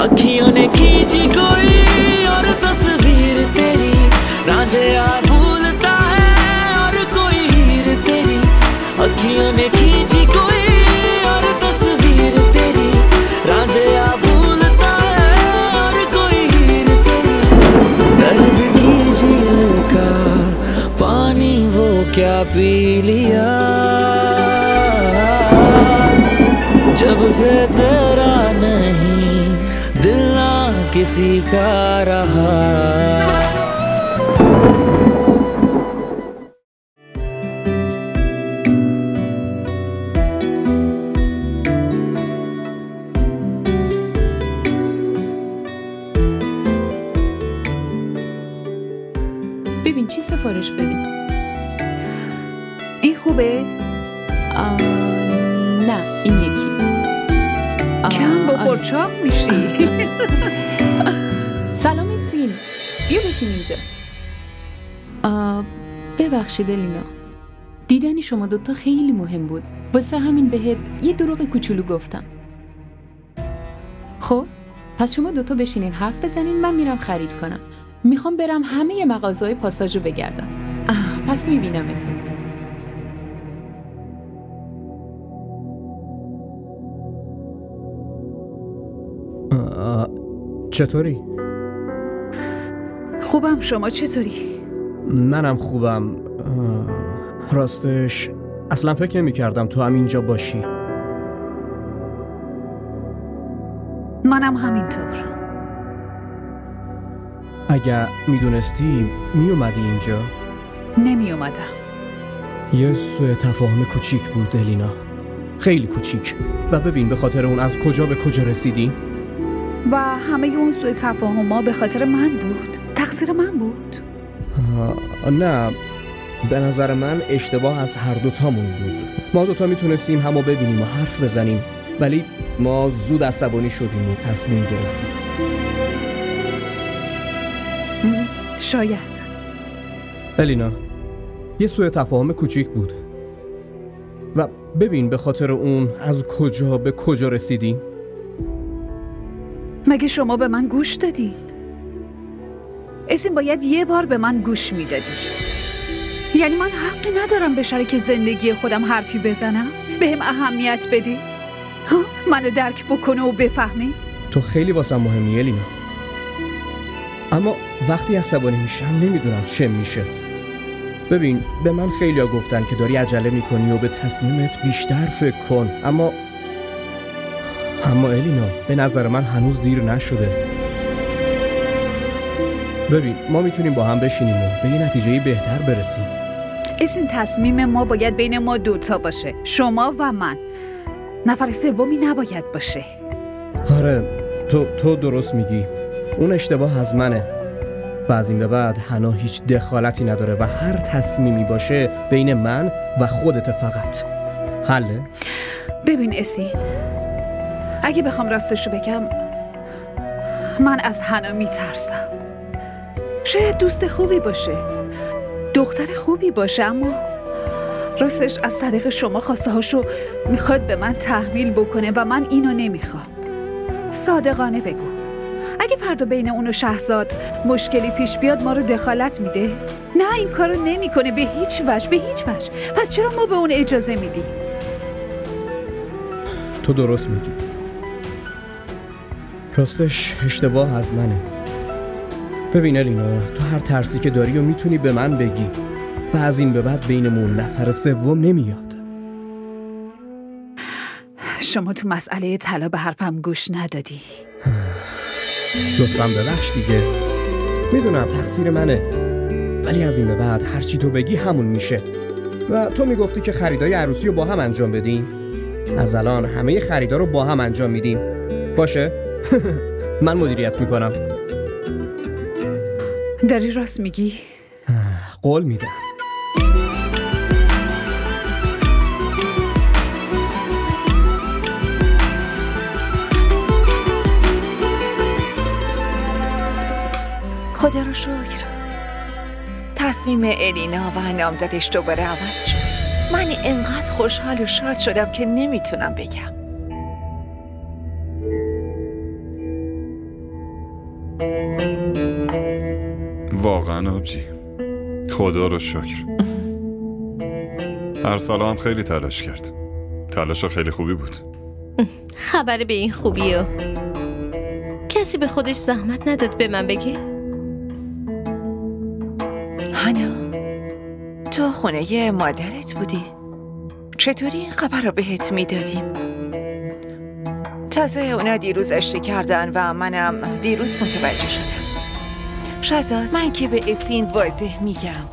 अखियों ने खींची कोई और तस्वीर तेरी। रांझे आ भूलता है और कोई हीर तेरी। अखियों ने खींची कोई और तस्वीर तेरी। रांझे आ भूलता है और कोई हीर तेरी। दर्द की झील का, पानी वो क्या पी लिया? जब से किसी का रहा। ببخشید الینا. دیدن شما دوتا خیلی مهم بود. واسه همین بهت یه دروغ کوچولو گفتم. خب پس شما دوتا بشینین حرف بزنین من میرم خرید کنم. می‌خوام برم همه مغازهای پاساژ رو بگردم. آه، پس میبینمتون. چطوری؟ خوبم شما چطوری؟ منم خوبم. راستش اصلا فکر نمی کردم تو هم اینجا باشی. منم همینطور. اگر می‌دونستی میومدی اینجا؟ نمی اومدم. یه سوء تفاهم کوچیک بود الینا. خیلی کوچیک. و ببین به خاطر اون از کجا به کجا رسیدیم و همه اون سوء تفاهما به خاطر من بود. تقصیر من بود. نه. به نظر من اشتباه از هر دوتامون بود. ما دوتا می‌تونستیم همو ببینیم و حرف بزنیم ولی ما زود عصبانی شدیم و تصمیم گرفتیم. شاید. الینا یه سوء تفاهم کوچیک بود. و ببین به خاطر اون از کجا به کجا رسیدیم مگه شما به من گوش دادین اسم باید یه بار به من گوش می‌دادی. یعنی من حقی ندارم به شریک زندگی خودم حرفی بزنم؟ به هم اهمیت بدی؟ منو درک بکنه و بفهمی تو خیلی واسم مهمی الینا. اما وقتی عصبانی میشم نمی‌دونم چه میشه. ببین به من خیلی گفتن که داری عجله می‌کنی و به تصمیمت بیشتر فکر کن. اما اما الینا به نظر من هنوز دیر نشده. ببین ما می‌تونیم با هم بشینیم و به یه نتیجه بهتر برسیم. از این تصمیم ما باید بین ما دوتا باشه شما و من. نفر سومی نباید باشه. آره تو تو درست میگی. اون اشتباه از منه. و از این به بعد حنا هیچ دخالتی نداره و هر تصمیمی باشه بین من و خودت فقط. حله؟ ببین اسین اگه بخوام راستشو بگم من از هنا میترسم. شاید دوست خوبی باشه. دختر خوبی باشه اما راستش از طریق شما خواسته هاشو می‌خواد به من تحمیل بکنه و من اینو نمی‌خوام. صادقانه بگو. اگه فردا بین اون و شهزاد مشکلی پیش بیاد ما رو دخالت میده؟ نه این کارو نمی‌کنه. به هیچ وجه به هیچ وجه. پس چرا ما به اون اجازه میدیم؟ تو درست میگی. راستش اشتباه از منه. ببین الینا تو هر ترسی که داری و می‌تونی به من بگی. و از این به بعد بینمون نفر سوم نمیاد. شما تو مسئله طلا به حرفم گوش ندادی. لطفا ببخش دیگه. می‌دونم تقصیر منه. ولی از این به بعد هرچی تو بگی همون میشه. و تو می‌گفتی که خریدای عروسی رو با هم انجام بدیم از الان همه خریدا رو با هم انجام میدیم. باشه؟ من مدیریت می‌کنم. داری راست میگی؟ قول میدم. خدا رو شکر. تصمیم الینا و نامزدش دوباره عوض شد. من انقدر خوشحال و شاد شدم که نمی‌تونم بگم. واقعا آبجی خدا رو شکر. ارسالا هم خیلی تلاش کرد. تلاش خیلی خوبی بود. خبر به این خوبی و کسی به خودش زحمت نداد به من بگه؟ هانا تو خونه مادرت بودی. چطوری این خبر رو بهت می‌دادیم؟ تازه اونا دیروز اشتی کردن و منم دیروز متوجه شدم. شهزاد من که به اسین واضح میگم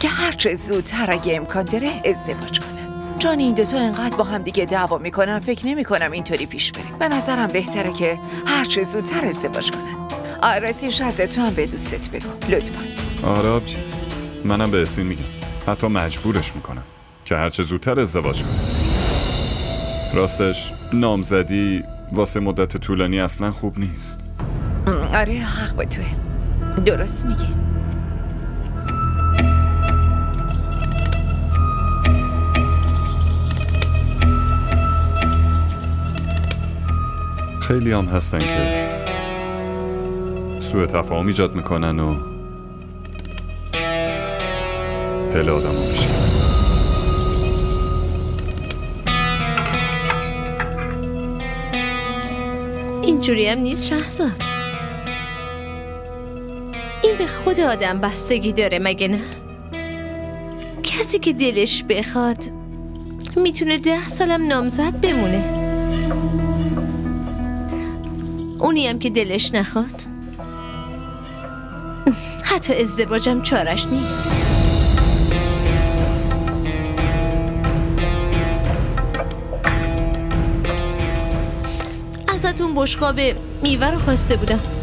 که هرچه زودتر اگه امکان داره ازدواج کنن چون این دوتا انقدر با هم دیگه دعوا می‌کنن فکر نمی کنم اینطوری پیش بره به نظرم بهتره که هرچه زودتر ازدواج کنن. آرسی شهزاد تو هم به دوستت بگو. لطفا. آره آبجی. منم به اسین میگم. حتی مجبورش می‌کنم که هرچه زودتر ازدواج کنه راستش نامزدی واسه مدت طولانی اصلا خوب نیست. آره حق به توه. درست میگی. خیلی هم هستن که سوء تفاهم ایجاد می‌کنن و دل آدم رو میشن. اینجوری هم نیست شهزاد. این به خود آدم بستگی داره مگه نه؟ کسی که دلش بخواد می‌تونه ده سالم نامزد بمونه. اونی هم که دلش نخواد. حتی ازدواجم چارش نیست. ازتون بشقاب میوه رو خواسته بودم.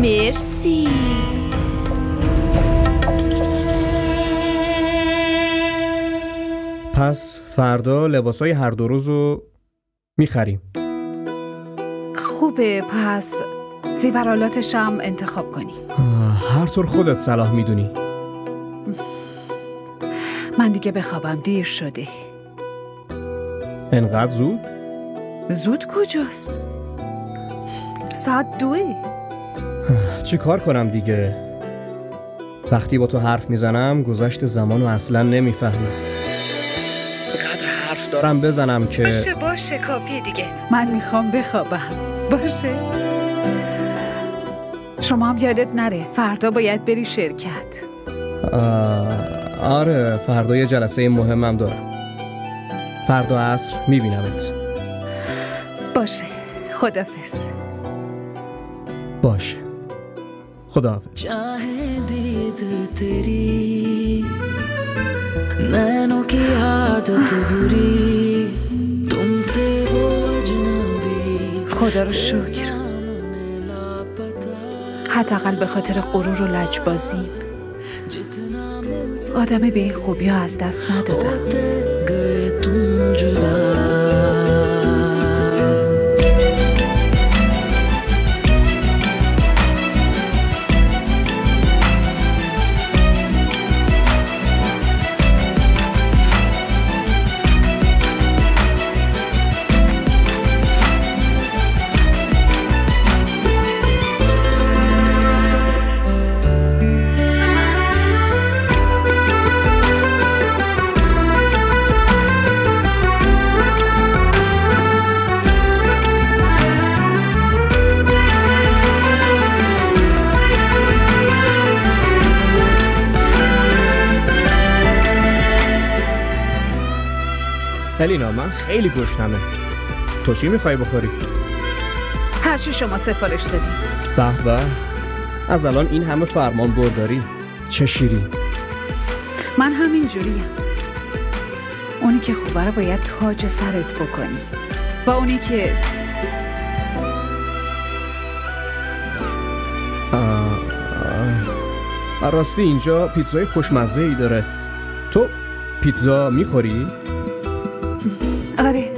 مرسی. پس فردا لباسای هر دو روز رو می‌خریم. خوبه پس زیورالاتش هم انتخاب کنی. هر طور خودت صلاح می‌دونی. من دیگه بخوابم دیر شده. انقدر زود؟ زود کجاست؟ ساعت دوه. چی کار کنم دیگه؟ وقتی با تو حرف می‌زنم گذشت زمان رو اصلا نمی‌فهمم. اینقدر حرف دارم. بزنم که باشه کافیه دیگه. من می‌خوام بخوابم. باشه. شما هم یادت نره فردا باید بری شرکت. آره فردا یه جلسه مهمم دارم. فردا عصر میبینمت. باشه. خدافز باشه. خداحافظ. خدا رو شکر. حداقل به خاطر غرور و لجبازی. آدم به این خوبی از دست ندادم خیلی گشنمه تو چی می‌خوای بخوری؟ هرچی شما سفارش دادی. به به. از الان این همه فرمان برداری. چه شیرین من همین جوریم. اونی که خوبه رو باید تاج سرت بکنی. و اونی که آه، راستی اینجا پیتزای خوشمزه ای داره. تو پیتزا می‌خوری؟ آره.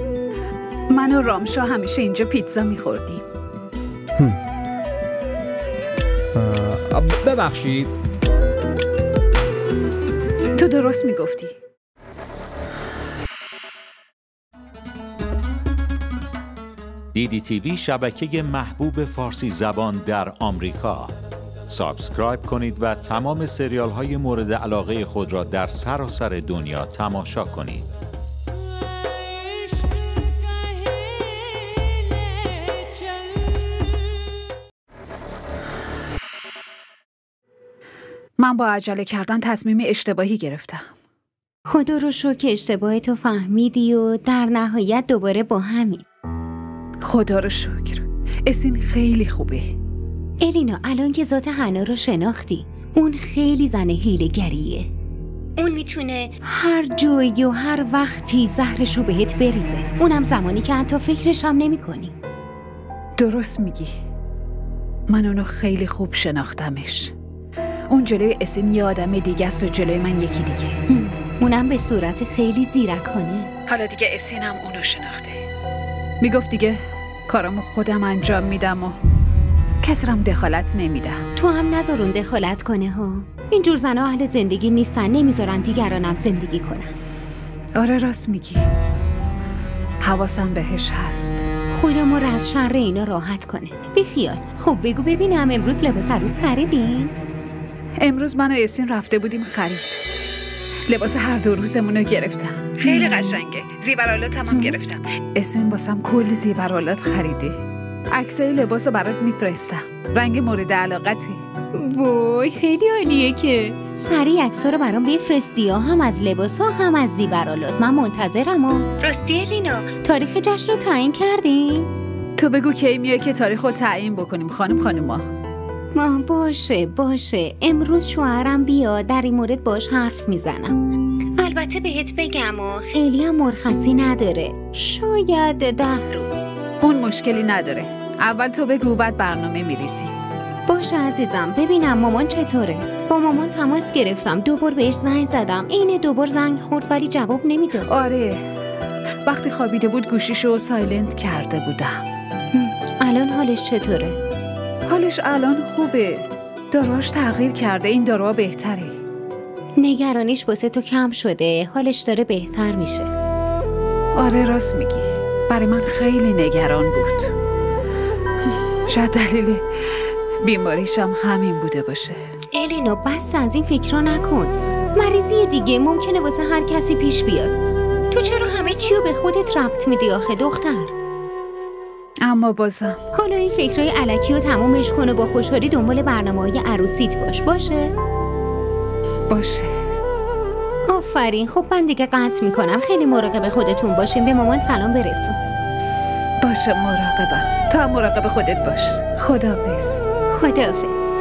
من و رامشا همیشه اینجا پیتزا میخوردیم. ببخشید. تو درست می‌گفتی. دیدی تیوی شبکه محبوب فارسی زبان در آمریکا. سابسکرایب کنید و تمام سریال های مورد علاقه خود را در سراسر دنیا تماشا کنید. من با عجله کردن تصمیم اشتباهی گرفتم. خدا رو شو که اشتباه تو فهمیدی و در نهایت دوباره با همین. خدا رو شکر. اسین خیلی خوبه. الینا الان که ذات حنا رو شناختی اون خیلی زن گریه اون می‌تونه هر جایی و هر وقتی زهرش رو بهت بریزه. اونم زمانی که حتی فکرش هم نمی کنی. درست میگی. من اونو خیلی خوب شناختمش. اون جلوی اسین یه آدم دیگه است و جلوی من یکی دیگه. اونم به صورت خیلی زیرکانه حالا دیگه اسینم اونو شناخته. می‌گفت دیگه کارامو خودم انجام میدم و کسی رم دخالت نمیدم. تو هم نذارون دخالت کنه ها. اینجور زنها اهل زندگی نیستن نمی‌ذارن دیگرانم زندگی کنن. آره راست میگی. حواسم بهش هست. خدا ما از شر اینا راحت کنه. بیخیال خب بگو ببینم امروز لباس عروس خریدین امروز من و اسین رفته بودیم خرید. لباس هر دو روزمون رو گرفتم. خیلی قشنگه. زیورالات هم, هم گرفتم. اسین باسم کلی زیورالات خریدی عکسای لباس رو برات میفرستم. رنگ مورد علاقتی وای خیلی عالیه که. سریع عکس رو برام بفرستی ها هم از لباس ها هم از زیورالات. من منتظرم ها. راستی لینا تاریخ جشن رو تعیین کردیم تو بگو کی میای که تاریخ رو تعیین بکنیم خانم خانم ما ما باشه باشه. امروز شوهرم بیا در این مورد باش حرف می‌زنم. البته بهت بگم و خیلی هم مرخصی نداره. شاید ده روز اون مشکلی نداره. اول تو بگو بعد برنامه میریسی باشه عزیزم. ببینم مامان چطوره. با مامان تماس گرفتم. دوبار بهش زنگ زدم. عین دوبار زنگ خورد ولی جواب نمی‌داد. آره. وقتی خوابیده بود گوشیشو سایلنت کرده بودم. الان حالش چطوره؟ حالش الان خوبه. داراش تغییر کرده این دارا بهتره. نگرانیش واسه تو کم شده حالش داره بهتر میشه. آره راست میگی. برای من خیلی نگران بود. شاید دلیل بیماریشم همین بوده باشه. الینا بس از این فکرها نکن. مریضی دیگه ممکنه واسه هر کسی پیش بیاد. تو چرا همه چیو به خودت ربط میدی آخه دختر؟ اما بازم. حالا این فکرهای علکی رو تمومش کن و با خوشحالی دنبال برنامه های عروسیت باش. باشه؟ باشه. آفرین. خب من دیگه قطع می‌کنم. خیلی مراقب خودتون باشین. به مامان سلام برسون. باشه مراقبم. تا مراقب خودت باش. خداحافظ. خداحافظ.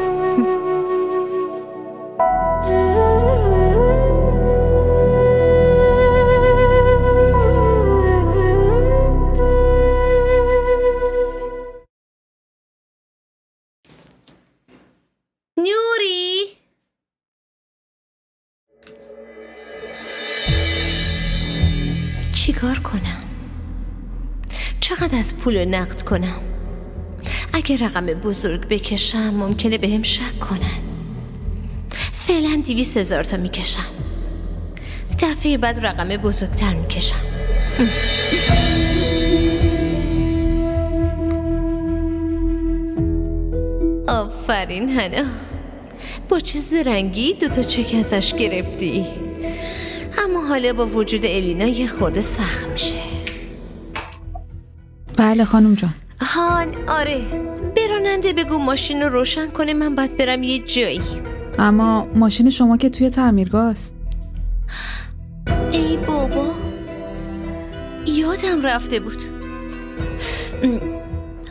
پول نقد کنم؟ اگه رقم بزرگ بکشم ممکنه به هم شک کنن. فعلا دیویس هزار تا می‌کشم. دفعه بعد رقم بزرگتر می‌کشم. آفرین هنا با چه زرنگی دوتا چک ازش گرفتی؟ اما حالا با وجود الینا یه خورده سخت میشه. بله خانم جان. هان آره. براننده بگو ماشین رو روشن کنه من باید برم یه جایی. اما ماشین شما که توی تعمیرگاه است ای بابا. یادم رفته بود.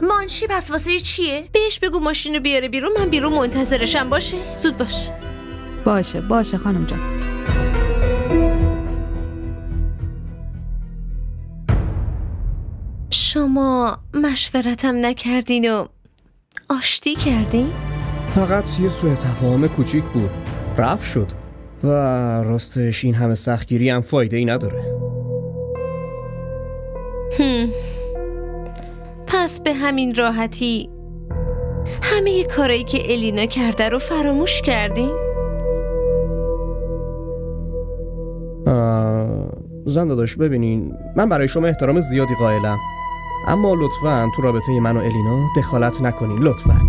مانشی پس واسه چیه؟ بهش بگو ماشین رو بیاره بیرون من بیرون منتظرشم. باشه؟ زود باش. باشه باشه خانم جان. شما مشورتم نکردین و آشتی کردین؟ فقط یه سوء تفاهم کوچیک بود رفت شد و راستش این همه سختگیری هم فایده ای نداره هم. پس به همین راحتی همه کارایی که الینا کرده رو فراموش کردین؟ زن داداش ببینین من برای شما احترام زیادی قائلم اما لطفا تو رابطه من و الینا دخالت نکنین لطفا.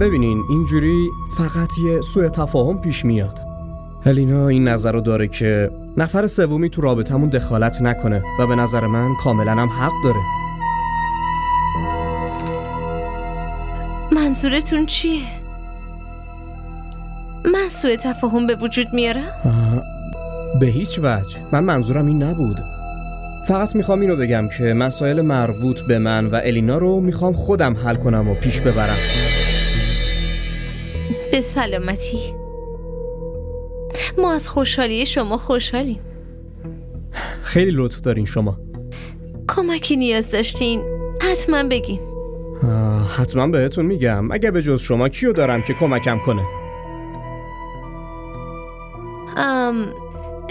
ببینین اینجوری فقط یه سوء تفاهم پیش میاد. الینا این نظر رو داره که نفر سومی تو رابطمون دخالت نکنه و به نظر من کاملا هم حق داره. منظورتون چیه؟ من سوء تفاهم به وجود میارم؟ به هیچ وجه. من منظورم این نبود. فقط می‌خوام اینو بگم که مسائل مربوط به من و الینا رو می‌خوام خودم حل کنم و پیش ببرم. به سلامتی. ما از خوشحالی شما خوشحالیم. خیلی لطف دارین شما. کمکی نیاز داشتین. حتما بگین. حتما بهتون میگم. اگه به جز شما کیو دارم که کمکم کنه؟ ام،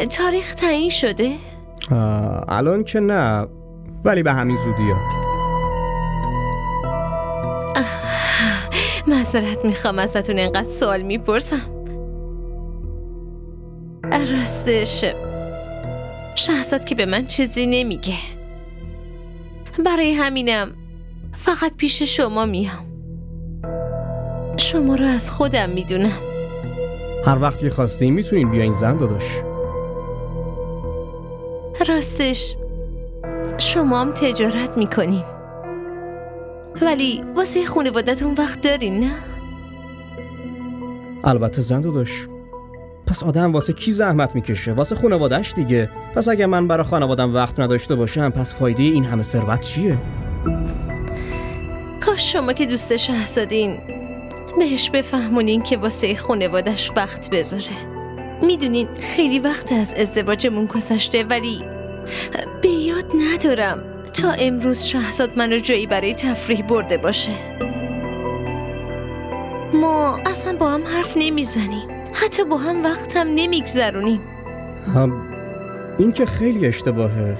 تاریخ تعیین شده؟ الان که نه ولی به همین زودی ها. معذرت می‌خوام ازتون انقدر سوال می‌پرسم. راستش شهزاد که به من چیزی نمیگه. برای همینم فقط پیش شما میام. شما رو از خودم می‌دونم. هر وقت که خواستین می‌تونین بیاین زن داداش. راستش شما هم تجارت می‌کنین ولی واسه خانوادتون وقت دارین نه؟ البته زن داداش پس آدم واسه کی زحمت می‌کشه؟ واسه خانوادهش دیگه. پس اگه من برای خانوادم وقت نداشته باشم پس فایده این همه ثروت چیه؟ کاش شما که دوست شهزادین بهش بفهمونین که واسه خانوادش وقت بذاره. می‌دونین خیلی وقت از ازدواجمون گذشته ولی به یاد ندارم تا امروز شهزاد منو جایی برای تفریح برده باشه. ما اصلا با هم حرف نمی‌زنیم. حتی با هم وقت هم نمیگذرونیم این که خیلی اشتباهه.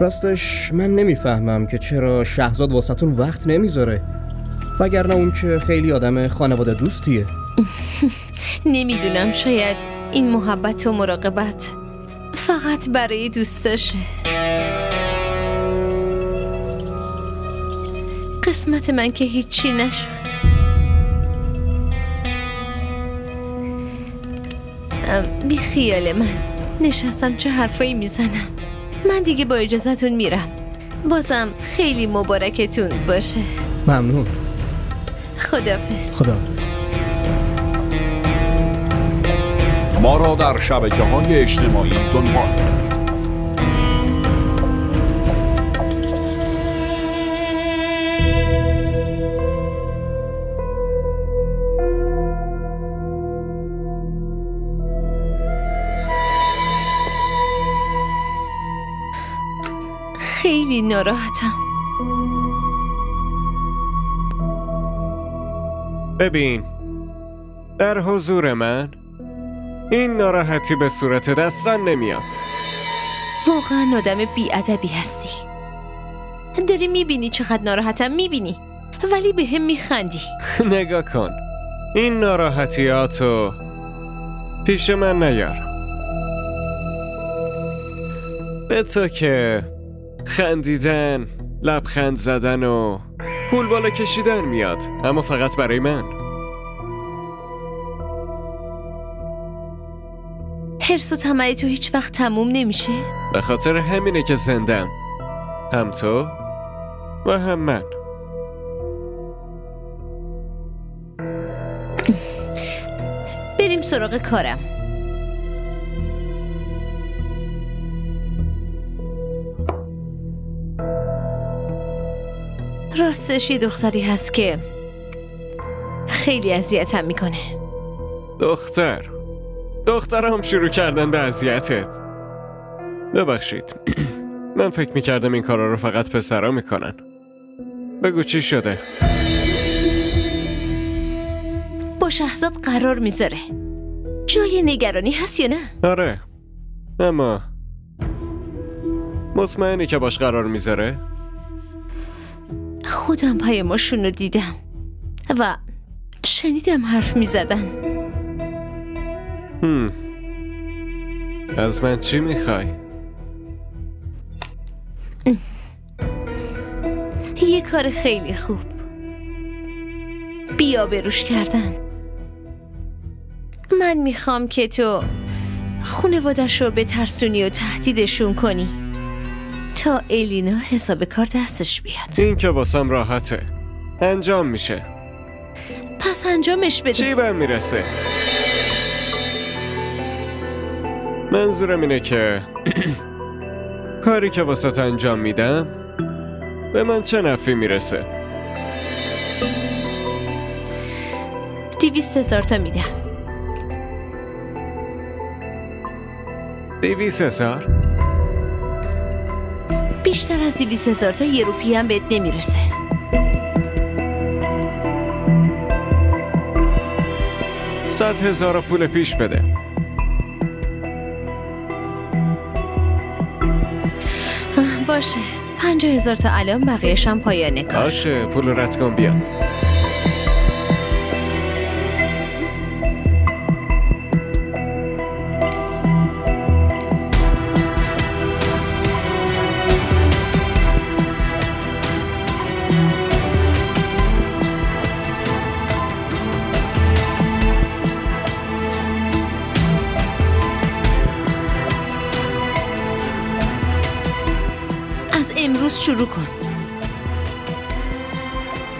راستش من نمی‌فهمم که چرا شهزاد واسهتون وقت نمی‌ذاره. وگرنه اون که خیلی آدم خانواده دوستیه. نمی‌دونم شاید این محبت و مراقبت. فقط برای دوستاشه قسمت من که هیچی نشد. بی خیال من. نشستم چه حرفایی می‌زنم. من دیگه با اجازتون میرم. بازم خیلی مبارکتون باشه. ممنون. خدافز خدا ما را در شبکه های اجتماعی دنبال کنید خیلی ناراحتم. ببین در حضور من این ناراحتی به صورت اصلا نمیاد. واقعا آدم بیادبی هستی. داری می‌بینی چقدر ناراحتم؟ می‌بینی. ولی به هم میخندی. نگاه کن. این ناراحتیاتو پیش من نیار. به تو که خندیدن لبخند زدن و پول بالا کشیدن میاد. اما فقط برای من. حرس و طمع تو هیچ وقت تموم نمیشه؟ به خاطر همینه که زندم. هم تو و هم من. بریم سراغ کارم. راستش یه دختری هست که خیلی اذیتم می‌کنه. دختر. دخترم شروع کردن به اذیتت. ببخشید. من فکر می‌کردم این کارا رو فقط پسرا می‌کنن. بگو چی شده؟ با شهزاد قرار می‌ذاره. جای نگرانی هست یا نه؟ آره. اما مطمئنی که باش قرار می‌ذاره؟ خودم پیاماشون رو دیدم و شنیدم حرف می‌زدن. هم. از من چی می‌خوای؟ یه کار خیلی خوب. بیا بروش کردن. من می‌خوام که تو خونوادش رو به ترسونی و تهدیدشون کنی. تا الینا حساب کار دستش بیاد. این که واسم راحته. انجام میشه. پس انجامش بده. چی بهم می‌رسه؟ منظورم اینه که کاری که واسط انجام میدم به من چه نفی می‌رسه؟ دیویست هزار تا میدم. دیویس هزار؟ بیشتر از دیویست هزار تا یه روپی هم بهت نمی‌رسه. صد هزار پول پیش بده. باشه. پنجا هزار تا الان بقیهش هم پایانه کار. باشه پول کن بیاد.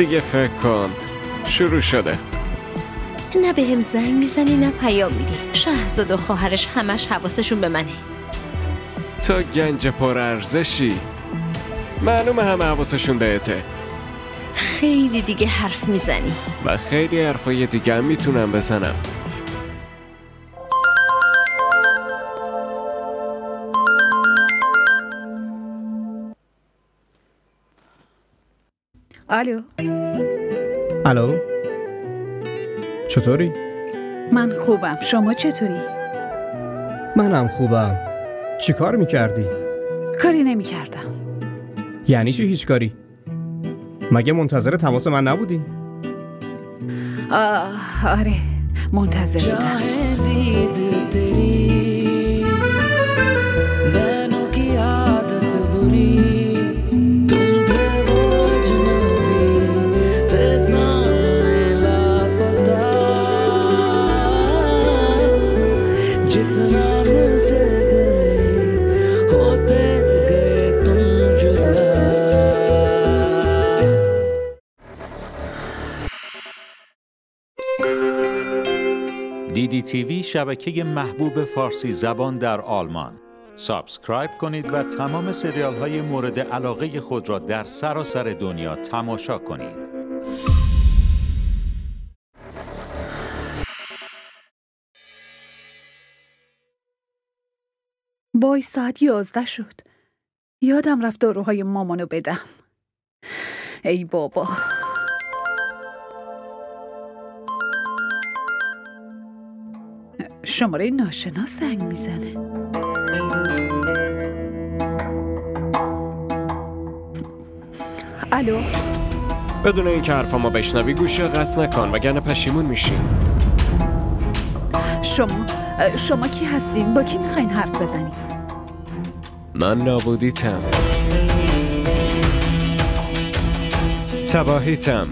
دیگه فکر کن. شروع شده. نه به هم زنگ می‌زنی نه پیام میدی. شهزاد و خواهرش همش حواسشون به منه. تو گنج پر ارزشی. معلومه همه حواسشون بهته. خیلی دیگه حرف می‌زنی. و خیلی حرفای دیگه هم می‌تونم بزنم. الو الو چطوری؟ من خوبم شما چطوری؟ منم خوبم چی کار می‌کردی؟ کاری نمی کردم یعنی چی هیچ کاری؟ مگه منتظر تماس من نبودی؟ آه آره منتظر بودم شبکه محبوب فارسی زبان در آلمان. سابسکرایب کنید و تمام سریال های مورد علاقه خود را در سراسر دنیا تماشا کنید. بای ساعت یازده شد. یادم رفت داروهای مامانو بدم. ای بابا. شماره ناشناس زنگ می‌زنه. الو؟ بدون اینکه حرفامو بشنوی گوشی قطع نکن وگرنه پشیمون میشی. شما شما کی هستین؟ با کی می‌خواین حرف بزنین من نابودیتم. تباهیتم.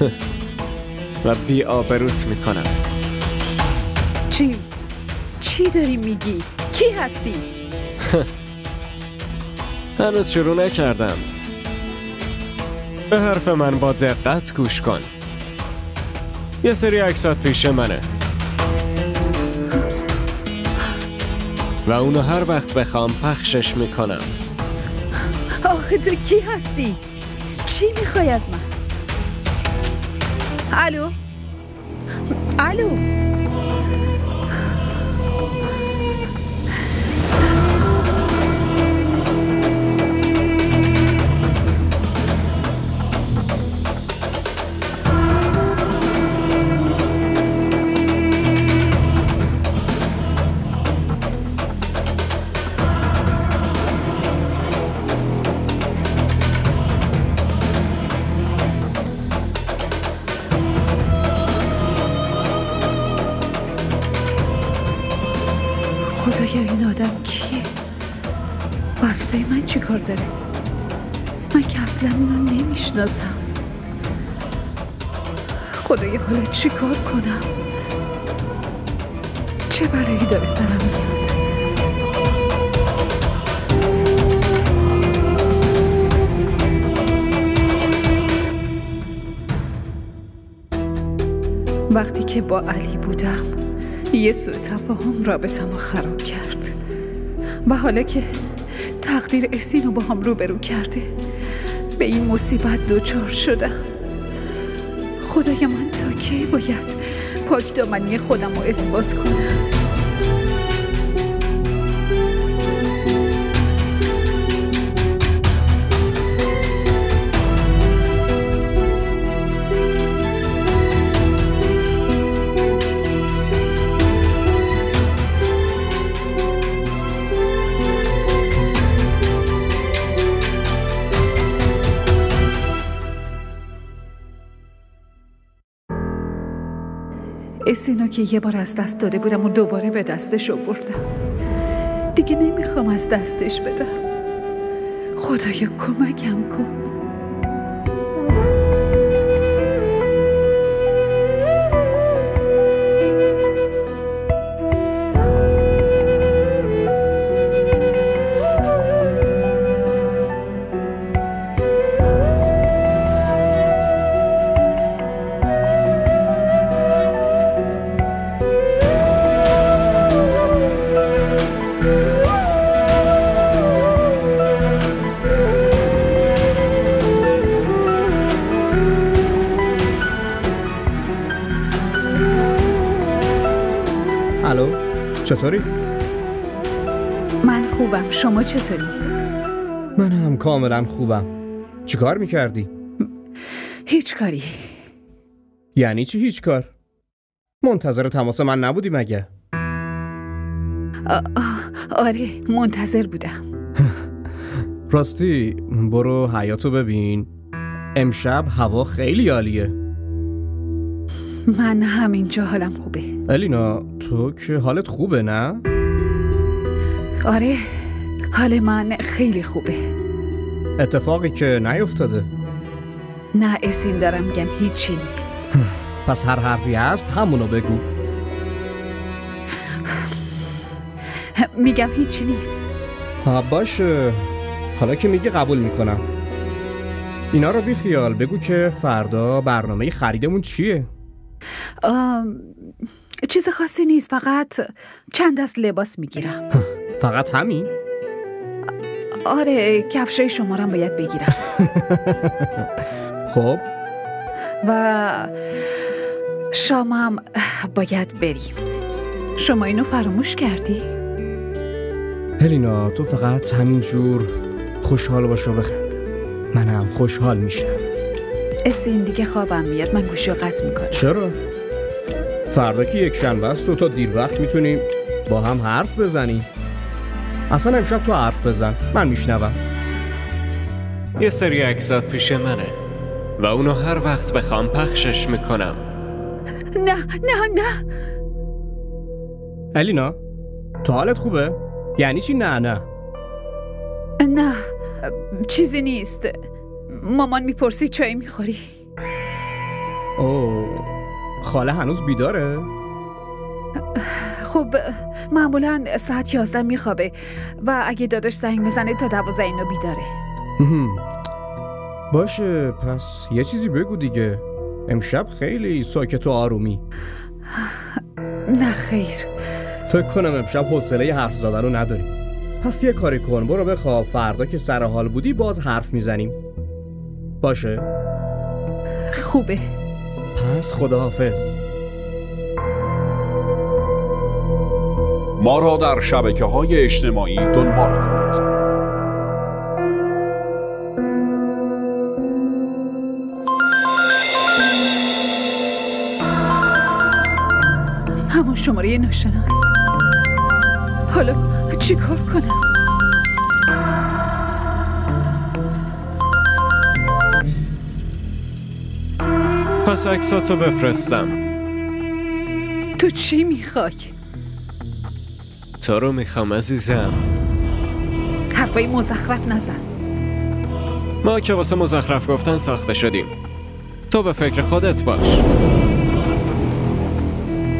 و بی آبروت می‌کنم. چی؟ چی داری میگی؟ کی هستی؟ هنوز شروع نکردم. به حرف من با دقت گوش کن. یه سری عکسات پیش منه. و اونو هر وقت بخوام پخشش می‌کنم. آخه تو کی هستی؟ چی می‌خوای از من؟ الو؟ الو؟ خدایا این آدم کیه؟ با عکسای من چی کار داره؟ من که اصلا اینو نمی‌شناسم. خدای حالا چی کار کنم؟ چه بلایی داره سرم میاد؟ وقتی که با علی بودم یه سوء تفاهم رابطم رو خراب کرد. و حالا که تقدیر اسین رو با هم روبرو کرده به این مصیبت دوچار شدم. خدای من تا کی باید پاک دامنی خودم رو اثبات کنم؟ اسینو که یه بار از دست داده بودم و دوباره به دستش آوردم. دیگه نمی‌خوام از دستش بدم. خدایا کمکم کن. من خوبم شما چطوری؟ من هم کاملا خوبم چیکار می‌کردی؟ هیچ کاری یعنی چی هیچ کار؟ منتظر تماس من نبودی مگه؟ آره منتظر بودم راستی برو حیاتو ببین امشب هوا خیلی عالیه من همینجا حالم خوبه الینا تو که حالت خوبه نه؟ آره حال من خیلی خوبه. اتفاقی که نیفتاده. نه اسین دارم میگم هیچی نیست. پس هر حرفی هست همونو بگو. میگم هیچی نیست. باشه. حالا که میگی قبول می‌کنم. اینا رو بیخیال بگو که فردا برنامه خریدمون چیه؟ آم، چیز خاصی نیست فقط چند دست لباس می‌گیرم. فقط همین؟ آره کفشای شما رو باید بگیرم. خب. و شامم باید بریم. شما اینو فراموش کردی؟ هلینا تو فقط همینجور خوشحال باش و بخند. منم خوشحال میشم. اسین دیگه خوابم میاد. من گوشی رو قطع می‌کنم. چرا؟ فردا که یک شنبه است و تا دیر وقت می‌تونیم با هم حرف بزنیم اصلا امشب تو حرف بزن. من میشنوم. یه سری عکسات پیش منه. و اونو هر وقت بخوام پخشش می‌کنم. نه نه نه. الینا تو حالت خوبه؟ یعنی چی؟ نه نه؟ نه چیزی نیست. مامان می‌پرسی چای می‌خوری. اوه خاله هنوز بیداره؟ خب معمولا ساعت یازده میخوابه و اگه داداش زنگ بزنه تا دوازده اینو بیداره. باشه پس یه چیزی بگو دیگه. امشب خیلی ساکت و آرومی. نه خیر. فکر کنم امشب حوصله حرف زدن رو نداری پس یه کاری کن برو بخواب. فردا که سر حال بودی باز حرف می‌زنیم. باشه؟ خوبه. پس خداحافظ. ما را در شبکه های اجتماعی دنبال کنید. همون شماره ناشناس حالا چی کار کنم؟ پس عکساتو بفرستم. تو چی می‌خوای؟ تو رو می‌خوام عزیزم. حرفای مزخرف نزن. ما که واسه مزخرف گفتن ساخته شدیم. تو به فکر خودت باش.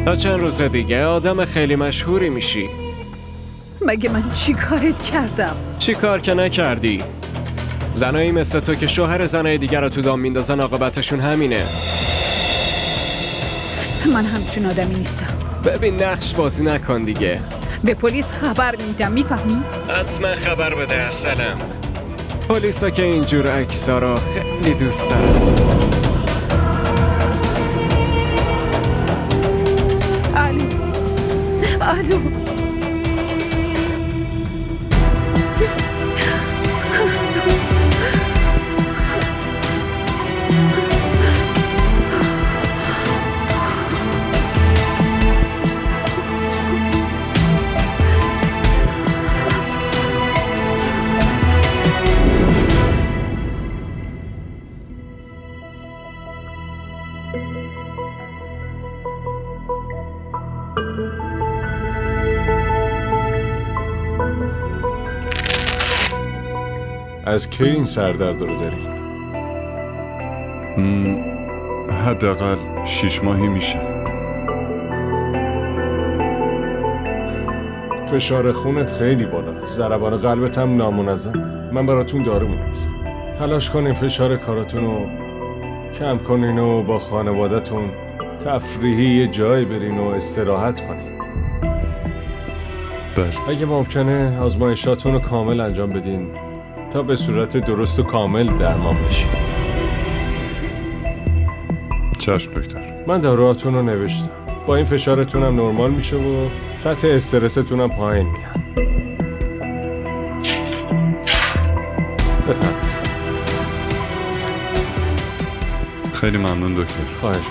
تا چند روز دیگه آدم خیلی مشهوری میشی. مگه من چی کارت کردم؟ چی کار که نکردی؟ زنایی مثل تو که شوهر زنای دیگر رو تو دام میندازن عاقبتشون همینه. من همچون آدمی نیستم. ببین نقش بازی نکن دیگه. به پلیس خبر میدم می‌فهمی؟ حتما خبر بده اصلم پلیسا که اینجور عکسا رو خیلی دوست دارن از کی این سردرد رو داری؟ حداقل شیش ماهی میشه. فشار خونت خیلی بالا. ضربان قلبت هم نامنظم. من براتون دارو می‌نویسم. تلاش کنین فشار کاراتون رو کم کنین و با خانوادهتون تفریحی یه جایی برین و استراحت کنین. بله. اگه ممکنه آزمایشاتون رو کامل انجام بدین. تا به صورت درست و کامل درمان بشین چشم دکتر. من داروهاتون رو نوشتم. با این فشارتون هم نرمال میشه و سطح استرستون هم پایین میاد. خیلی ممنون دکتر. خواهش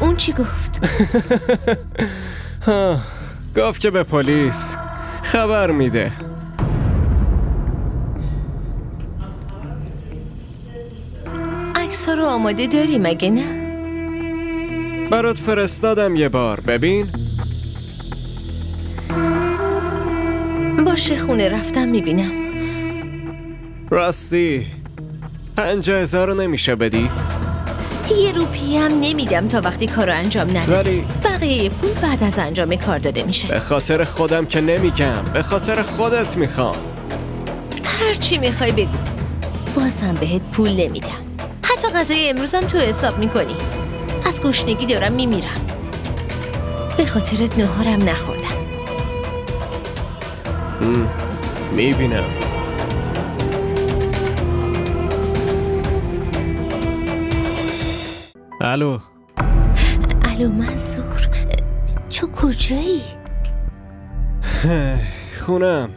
اون چی گفت؟ ها، گفت که به پلیس خبر میده عکس رو آماده داری مگه نه؟ برات فرستادم یه بار ببین باشه خونه رفتم می‌بینم راستی پنجاه هزار رو نمیشه بدی؟ یه روپی هم نمیدم تا وقتی کار رو انجام ندادی ولی بقیه پول بعد از انجام کار داده میشه. به خاطر خودم که نمیگم. به خاطر خودت می‌خوام. هر چی می‌خوای بگو. بازم بهت پول نمیدم. حتی غذای امروزم تو حساب می‌کنی. از گشنگی دارم میمیرم. به خاطرت نهارم نخوردم. می‌بینم. الو. الو منصور. تو کجایی؟ خونم.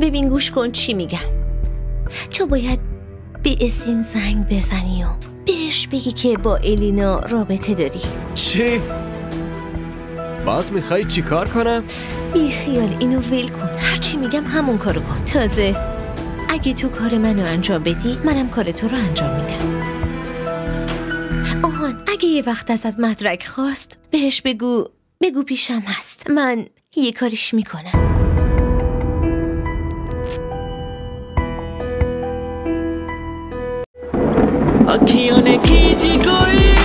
ببین گوش کن چی میگم. تو باید به اسین زنگ بزنی و بهش بگی که با الینا رابطه داری. چی؟ باز می‌خوای چی کار کنم؟ بی خیال اینو ول کن. هرچی میگم همون کارو کن. تازه اگه تو کار منو انجام بدی منم کار تو رو انجام میدم. آهان اگه یه وقت ازت مدرک خواست بهش بگو بگو پیشم هست من یه کاریش میکنم अखियों ने खींची कोई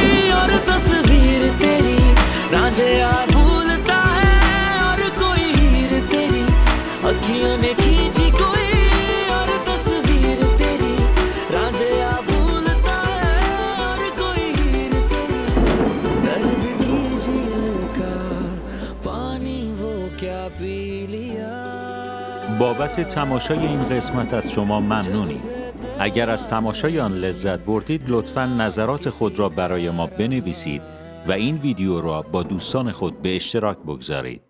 بابت تماشای این قسمت از شما ممنونیم. اگر از تماشای آن لذت بردید لطفا نظرات خود را برای ما بنویسید و این ویدیو را با دوستان خود به اشتراک بگذارید.